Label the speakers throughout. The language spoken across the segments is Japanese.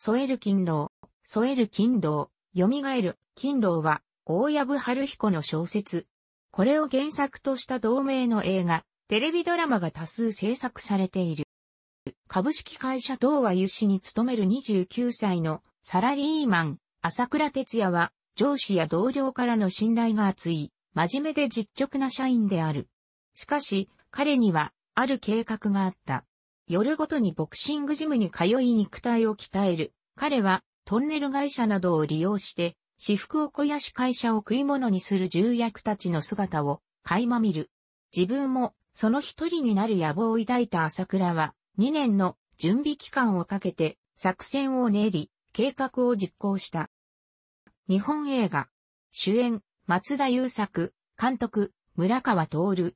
Speaker 1: 添える勤労、添える勤労、蘇る勤労は、大藪春彦の小説。これを原作とした同名の映画、テレビドラマが多数制作されている。株式会社東和油脂に勤める29歳のサラリーマン、朝倉哲也は、上司や同僚からの信頼が厚い、真面目で実直な社員である。しかし、彼には、ある計画があった。夜ごとにボクシングジムに通い肉体を鍛える。彼は、トンネル会社などを利用して、私服を肥やし会社を食い物にする重役たちの姿を垣間見る。自分も、その一人になる野望を抱いた朝倉は、2年の準備期間をかけて、作戦を練り、計画を実行した。日本映画、主演、松田優作、監督、村川徹。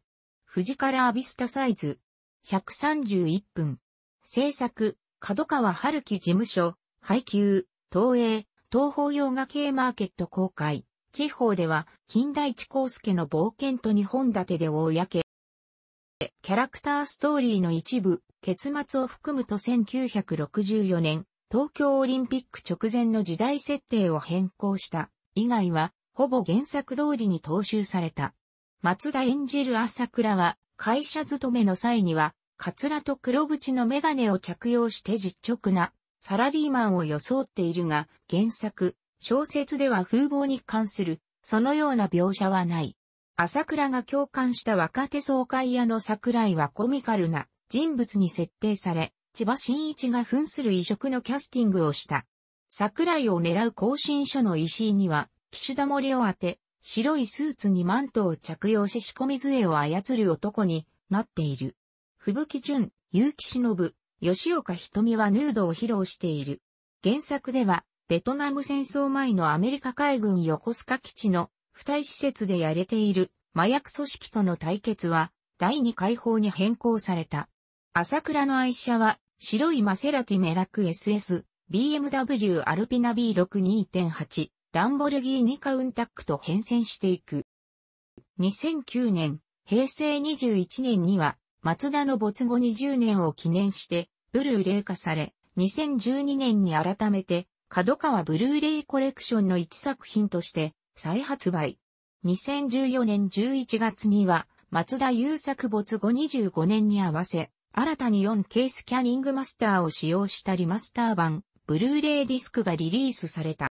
Speaker 1: 富士カラービスタサイズ。131分。制作、角川春樹事務所、配給、東映、東方洋画系マーケット公開。地方では、近代地康介の冒険と日本立てで公。キャラクターストーリーの一部、結末を含むと1964年、東京オリンピック直前の時代設定を変更した。以外は、ほぼ原作通りに踏襲された。松田演じる朝倉は、会社勤めの際には、カツラと黒縁のメガネを着用して実直なサラリーマンを装っているが、原作、小説では風貌に関する、そのような描写はない。朝倉が共感した若手総会屋の桜井はコミカルな人物に設定され、千葉真一が扮する異色のキャスティングをした。桜井を狙う更新書の石井には、岸田森を当て、白いスーツにマントを着用し仕込み杖を操る男になっている。吹雪純、結城忍、吉岡瞳はヌードを披露している。原作では、ベトナム戦争前のアメリカ海軍横須賀基地の付帯施設でやれている麻薬組織との対決は、第2解放に変更された。朝倉の愛車は、白いマセラティメラク SS、BMW アルピナ B62.8、ランボルギーニカウンタックと変遷していく。2009年、平成21年には、松田の没後20年を記念して、ブルーレイ化され、2012年に改めて、角川ブルーレイコレクションの一作品として再発売。2014年11月には、松田優作没後25年に合わせ、新たに 4K スキャニングマスターを使用したリマスター版、ブルーレイディスクがリリースされた。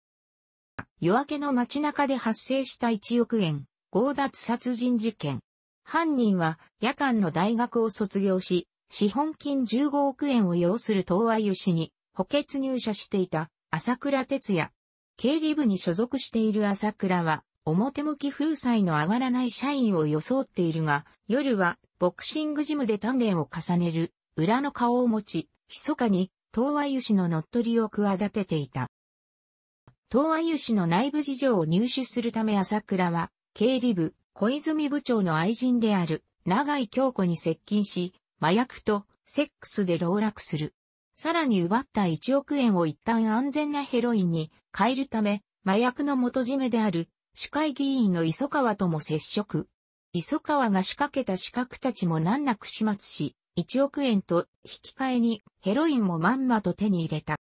Speaker 1: 夜明けの街中で発生した1億円、強奪殺人事件。犯人は夜間の大学を卒業し、資本金15億円を要する東和油市に補欠入社していた朝倉哲也。経理部に所属している朝倉は、表向き風采の上がらない社員を装っているが、夜はボクシングジムで鍛錬を重ねる裏の顔を持ち、密かに東和油市の乗っ取りを企てていた。東和油市の内部事情を入手するため朝倉は、経理部、小泉部長の愛人である、長井京子に接近し、麻薬とセックスで籠絡する。さらに奪った1億円を一旦安全なヘロインに変えるため、麻薬の元締めである、市会議員の磯川とも接触。磯川が仕掛けた資格たちも難なく始末し、1億円と引き換えにヘロインもまんまと手に入れた。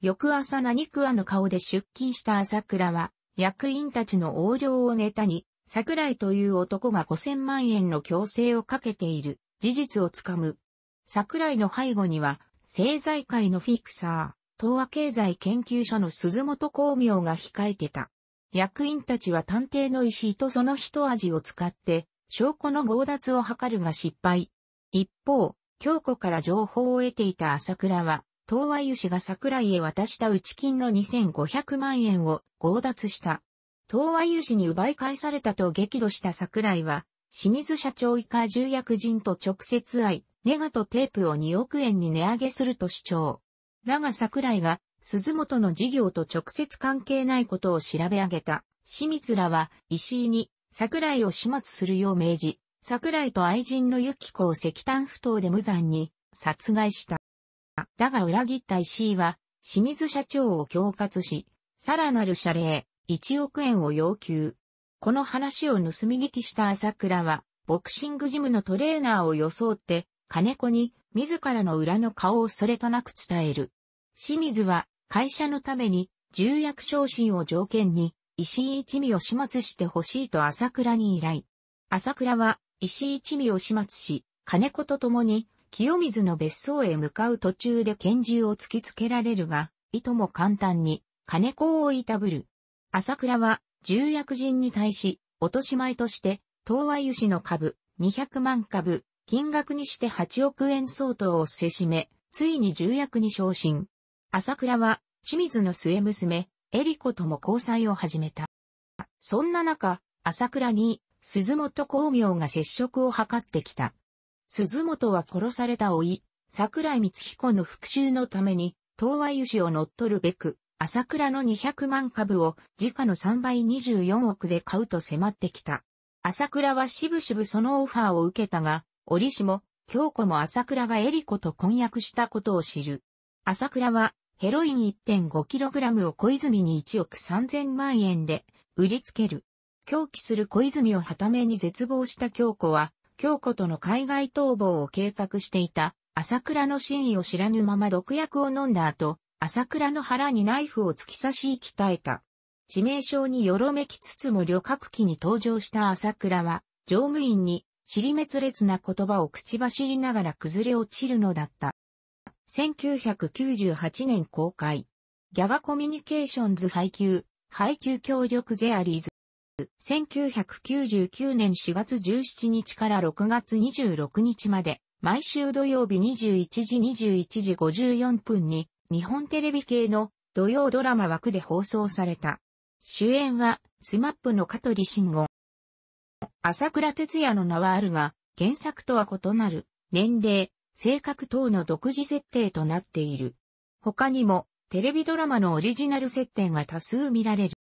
Speaker 1: 翌朝何食わぬ顔で出勤した朝倉は、役員たちの横領をネタに、桜井という男が5000万円の強制をかけている事実をつかむ。桜井の背後には、政財界のフィクサー、東和経済研究所の鈴本光明が控えてた。役員たちは探偵の石井とその一味を使って、証拠の強奪を図るが失敗。一方、京子から情報を得ていた朝倉は、東和油氏が桜井へ渡した内金の2500万円を強奪した。東和油氏に奪い返されたと激怒した桜井は、清水社長以下重役人と直接会い、ネガとテープを2億円に値上げすると主張。だが桜井が、鈴本の事業と直接関係ないことを調べ上げた。清水らは、石井に、桜井を始末するよう命じ、桜井と愛人のユキコを石炭不当で無残に殺害した。だが裏切った石井は、清水社長を恐喝し、さらなる謝礼、1億円を要求。この話を盗み聞きした朝倉は、ボクシングジムのトレーナーを装って、金子に自らの裏の顔をそれとなく伝える。清水は会社のために重役昇進を条件に石井一味を始末してほしいと朝倉に依頼。朝倉は石井一味を始末し、金子と共に清水の別荘へ向かう途中で拳銃を突きつけられるが、いとも簡単に金子をいたぶる。朝倉は重役人に対し、落とし前として、東和油脂の株200万株、金額にして8億円相当をせしめ、ついに重役に昇進。朝倉は清水の末娘、エリコとも交際を始めた。そんな中、朝倉に、鈴本光明が接触を図ってきた。鈴本は殺された老い、桜井光彦の復讐のために、東和油脂を乗っ取るべく、朝倉の200万株を時価の3倍24億で買うと迫ってきた。朝倉はしぶしぶそのオファーを受けたが、折しも、京子も朝倉がエリコと婚約したことを知る。朝倉は、ヘロイン 1.5kg を小泉に1億3000万円で売りつける。狂気する小泉をはために絶望した京子は、京子との海外逃亡を計画していた朝倉の真意を知らぬまま毒薬を飲んだ後、朝倉の腹にナイフを突き刺し鍛えた。致命傷によろめきつつも旅客機に登場した朝倉は、乗務員に尻滅裂な言葉を口走りながら崩れ落ちるのだった。1998年公開。ギャガコミュニケーションズ配給、配給協力ゼアリーズ。1999年4月17日から6月26日まで、毎週土曜日21時21時54分に日本テレビ系の土曜ドラマ枠で放送された。主演は、スマップの香取慎吾。朝倉哲也の名はあるが、原作とは異なる、年齢、性格等の独自設定となっている。他にも、テレビドラマのオリジナル設定が多数見られる。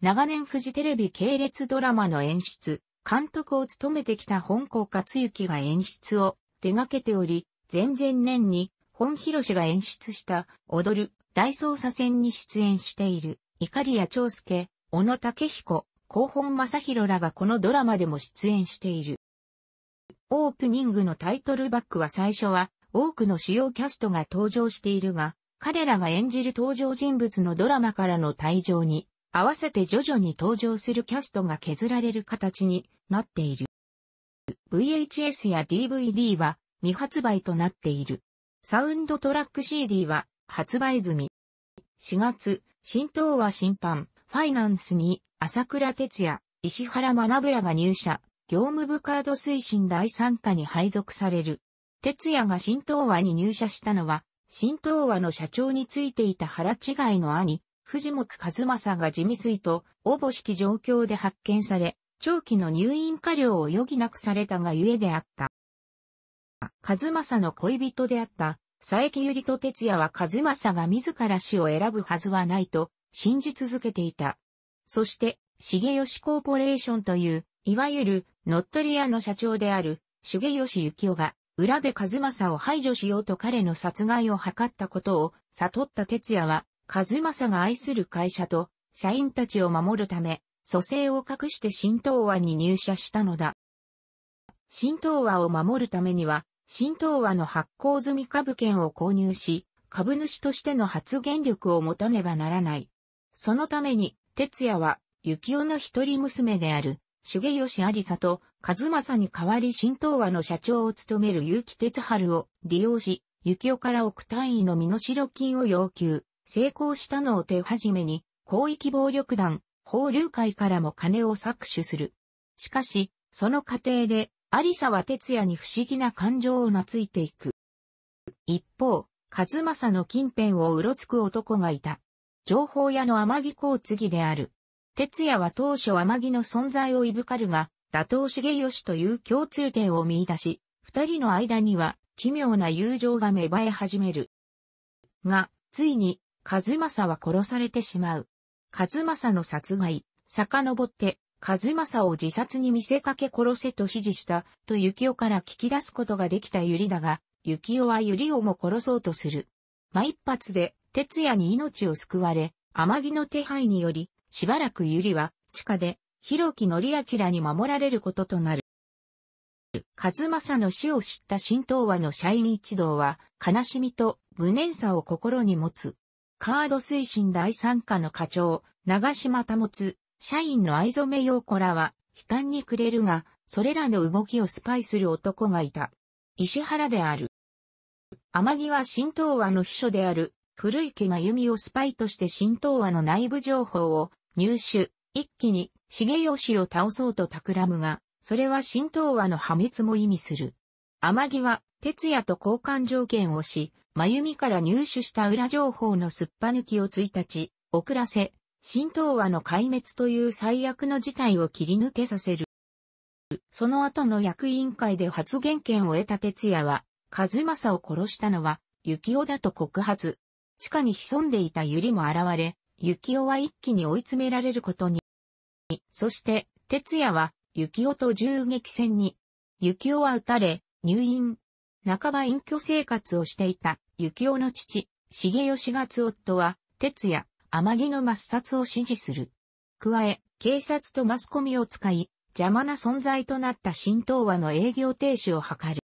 Speaker 1: 長年フジテレビ系列ドラマの演出、監督を務めてきた本校克行が演出を手掛けており、前々年に本広氏が演出した踊る大捜査線に出演している、怒りや長介、小野武彦、広本正宏らがこのドラマでも出演している。オープニングのタイトルバックは最初は多くの主要キャストが登場しているが、彼らが演じる登場人物のドラマからの退場に合わせて徐々に登場するキャストが削られる形になっている。VHS や DVD は未発売となっている。サウンドトラック CD は発売済み。4月、新東和審判、ファイナンスに朝倉哲也、石原学らが入社、業務部カード推進第3課に配属される。哲也が新東和に入社したのは、新東和の社長についていた腹違いの兄、藤木和正が地味水と、応募式状況で発見され、長期の入院過料を余儀なくされたがゆえであった。和正の恋人であった佐伯ゆりと哲也は和正が自ら死を選ぶはずはないと信じ続けていた。そして、重吉コーポレーションという、いわゆる乗っ取り屋の社長である重吉幸雄が裏で和正を排除しようと彼の殺害を図ったことを悟った哲也は、和正が愛する会社と社員たちを守るため、蘇生を隠して新東和に入社したのだ。新東和を守るためには、新東和の発行済み株券を購入し、株主としての発言力を持たねばならない。そのために、哲也は、幸男の一人娘である、重吉ありさと、和正に代わり新東和の社長を務める結城哲春を利用し、幸男から億単位の身代金を要求、成功したのを手始めに、広域暴力団、法流会からも金を搾取する。しかし、その過程で、アリサは哲也に不思議な感情を懐いていく。一方、和正の近辺をうろつく男がいた。情報屋の天城公次である。哲也は当初天城の存在をいぶかるが、打倒重吉という共通点を見出し、二人の間には奇妙な友情が芽生え始める。が、ついに、和正は殺されてしまう。和正の殺害、遡って、和正を自殺に見せかけ殺せと指示したと幸男から聞き出すことができたゆりだが、幸男はゆりをも殺そうとする。真一発で、哲也に命を救われ、天城の手配により、しばらくゆりは、地下で、広木則明に守られることとなる。和正の死を知った新東和の社員一同は、悲しみと無念さを心に持つ。カード推進第三課の課長、長島保つ、社員の藍染陽子らは、悲嘆にくれるが、それらの動きをスパイする男がいた。石原である。天城は新東和の秘書である、古池真由美をスパイとして新東和の内部情報を入手、一気に重吉を倒そうと企むが、それは新東和の破滅も意味する。天城は、哲也と交換条件をし、真由美から入手した裏情報のすっぱ抜きを1日、遅らせ、新東和の壊滅という最悪の事態を切り抜けさせる。その後の役員会で発言権を得た哲也は、和正を殺したのは、幸男だと告発。地下に潜んでいた百合も現れ、幸男は一気に追い詰められることに。そして、哲也は、幸男と銃撃戦に。幸男は撃たれ、入院。半ば隠居生活をしていた、幸男の父、重吉月夫は、哲也、天城の抹殺を指示する。加え、警察とマスコミを使い、邪魔な存在となった新東和の営業停止を図る。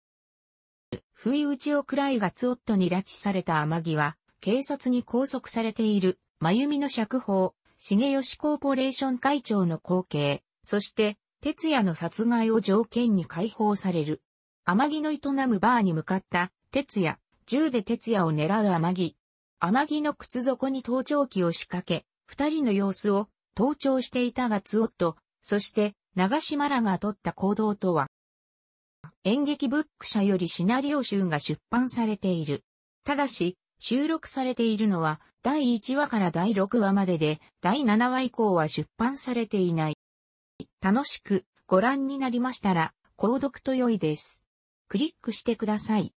Speaker 1: 不意打ちを食らい月夫に拉致された天城は、警察に拘束されている、真由美の釈放、重吉コーポレーション会長の後継、そして、哲也の殺害を条件に解放される。天城の営むバーに向かった、哲也、銃で哲也を狙う天城。天城の靴底に盗聴器を仕掛け、二人の様子を盗聴していたがツオット、そして長島らが取った行動とは。演劇ブック社よりシナリオ集が出版されている。ただし、収録されているのは第1話から第6話までで、第7話以降は出版されていない。楽しくご覧になりましたら、購読と良いです。クリックしてください。